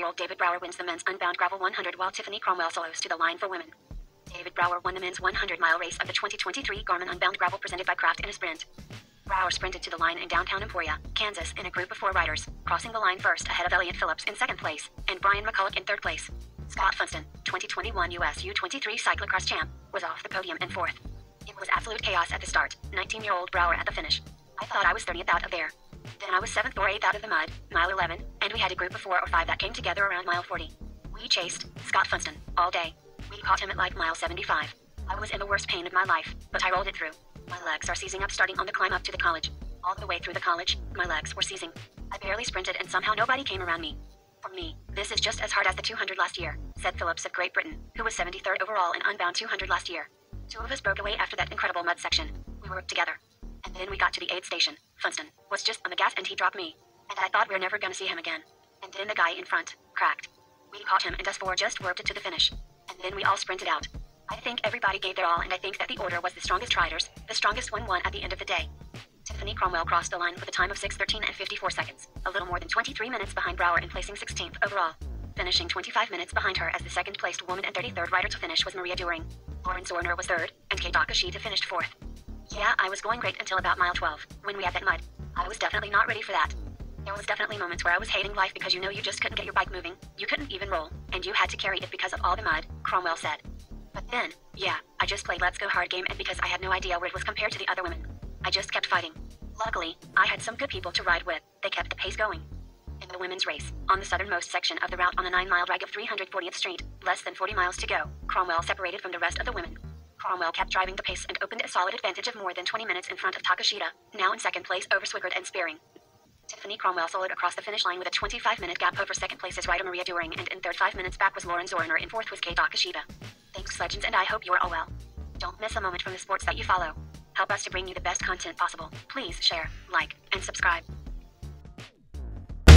19-year-old David Brower wins the men's unbound gravel 100 while Tiffany Cromwell solos to the line for women. David Brower won the men's 100-mile race of the 2023 Garmin Unbound Gravel presented by Craft in a sprint. Brower sprinted to the line in downtown Emporia, Kansas, in a group of four riders, crossing the line first ahead of Elliot Phillips in second place and Brian McCulloch in third place. Scott Funston, 2021 US U23 cyclocross champ, was off the podium in fourth. It was absolute chaos at the start, 19-year-old Brower at the finish. I thought I was 30th out of there. Then I was 7th or 8th out of the mud, mile 11, and we had a group of 4 or 5 that came together around mile 40. We chased Scott Funston all day. We caught him at like mile 75. I was in the worst pain of my life, but I rolled it through. My legs are seizing up starting on the climb up to the college. All the way through the college, my legs were seizing. I barely sprinted and somehow nobody came around me. For me, this is just as hard as the 200 last year, said Phillips of Great Britain, who was 73rd overall in Unbound 200 last year. Two of us broke away after that incredible mud section. We were together. And then we got to the aid station. Funston was just on the gas and he dropped me. And I thought we're never gonna see him again. And then the guy in front cracked. We caught him and us four just worked it to the finish. And then we all sprinted out. I think everybody gave their all and I think that the order was the strongest riders, the strongest one won at the end of the day. Tiffany Cromwell crossed the line with a time of 6.13 and 54 seconds, a little more than 23 minutes behind Brower and placing 16th overall. Finishing 25 minutes behind her as the second placed woman and 33rd rider to finish was Maria During. Lauren Zoerner was third, and Kae Takeshita finished fourth. Yeah, I was going great until about mile 12, when we had that mud. I was definitely not ready for that. There was definitely moments where I was hating life because you know you just couldn't get your bike moving, you couldn't even roll, and you had to carry it because of all the mud, Cromwell said. But then, yeah, I just played Let's Go Hard game and because I had no idea where it was compared to the other women. I just kept fighting. Luckily, I had some good people to ride with, they kept the pace going. In the women's race, on the southernmost section of the route on a 9-mile drag of 340th Street, less than 40 miles to go, Cromwell separated from the rest of the women. Cromwell kept driving the pace and opened a solid advantage of more than 20 minutes in front of Takeshita, now in second place over Swigert and Spearing. Tiffany Cromwell soloed across the finish line with a 25-minute gap over second place is rider Maria During, and in third five minutes back was Lauren Zoerner, in fourth was Kae Takeshita. Thanks, legends, and I hope you are all well. Don't miss a moment from the sports that you follow. Help us to bring you the best content possible. Please share, like, and subscribe.